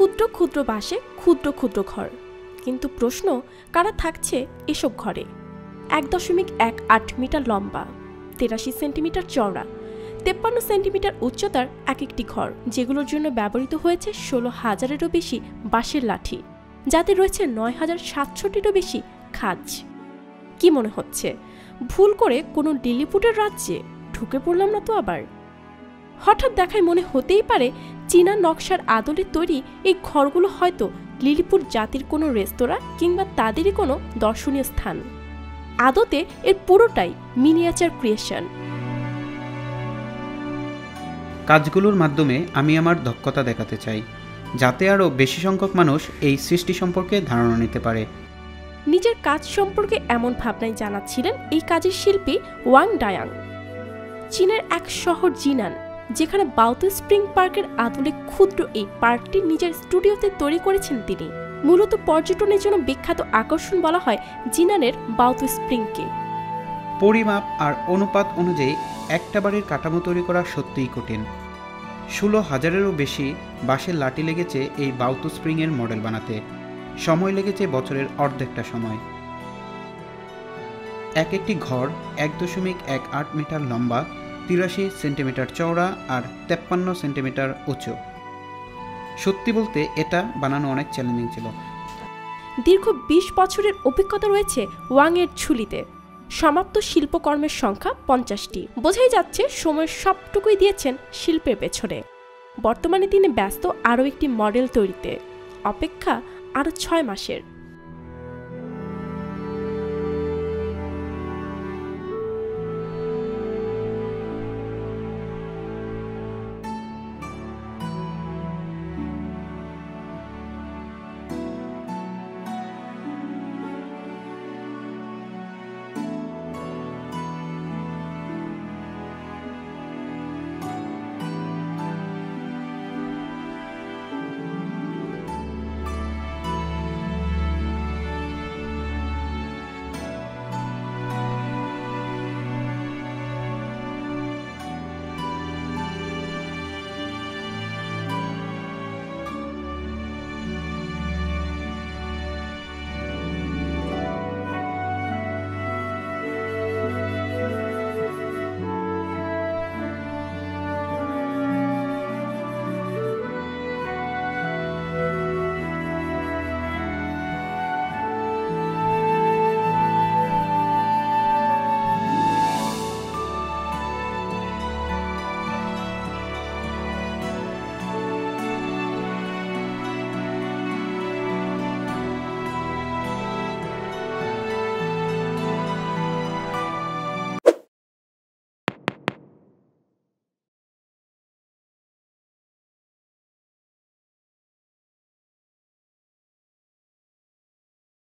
ক্ষুদ্র ক্ষুদ্র বাসে ক্ষুদ্র ক্ষুদ্র ঘর। কিন্তু প্রশ্ন, কারা থাকছে এসব ঘরে? এক দশমিক এক আট মিটার লম্বা, তেরাশি সেন্টিমিটার চওড়া, তেপ্পান্ন সেন্টিমিটার উচ্চতার এক একটি ঘর, যেগুলোর জন্য ব্যবহৃত হয়েছে ষোলো হাজারেরও বেশি বাঁশের লাঠি, যাতে রয়েছে নয় হাজার সাতশোটিরও বেশি খাজ। কি মনে হচ্ছে? ভুল করে কোনো লিলিপুটের রাজ্যে ঢুকে পড়লাম না তো আবার? হঠাৎ দেখায় মনে হতেই পারে চীনা নকশার আদলে তৈরি এই ঘরগুলো হয়তো লিলিপুর জাতির কোনো রেস্তোরাঁ কিংবা তাদেরই কোনো দর্শনীয় স্থান। আদতে এর পুরোটাই মিনিয়েচার ক্রিয়েশন কাজগুলোর মাধ্যমে আমি আমার দক্ষতা দেখাতে চাই যাতে আরও বেশি সংখ্যক মানুষ এই সৃষ্টি সম্পর্কে ধারণা নিতে পারে। নিজের কাজ সম্পর্কে এমন ভাবনাই জানাচ্ছিলেন এই কাজের শিল্পী ওয়াং ডায়াং। চীনের এক শহর জিনান যেখানে বাউতু স্প্রিং পার্কের আদলে ক্ষুদ্র এই পার্কটি নিজের স্টুডিওতে তৈরি করেছেন তিনি। মূলত পর্যটনের জন্য বিখ্যাত আকর্ষণ বলা হয় জিনানের বাউতু স্প্রিংকে। পরিমাপ আর অনুপাত অনুযায়ী একটা বাড়ির কাঠামো তৈরি করা সত্যিই কঠিন। ষোলো হাজারেরও বেশি বাঁশের লাঠি লেগেছে এই বাউতু স্প্রিংয়ের মডেল বানাতে। সময় লেগেছে বছরের অর্ধেকটা সময়। এক একটি ঘর এক দশমিক এক আট মিটার লম্বা তিরাশি সেন্টিমিটার চওড়া আর তেপ্পান্ন সেন্টিমিটার উঁচু। সত্যি বলতে এটা বানানো অনেক চ্যালেঞ্জিং ছিল। দীর্ঘ বিশ বছরের অভিজ্ঞতা রয়েছে ওয়াংয়ের ঝুলিতে। সমাপ্ত শিল্পকর্মের সংখ্যা পঞ্চাশটি। বোঝাই যাচ্ছে সময়ের সবটুকুই দিয়েছেন শিল্পের পেছনে। বর্তমানে তিনি ব্যস্ত আরও একটি মডেল তৈরিতে। অপেক্ষা আরও ছয় মাসের।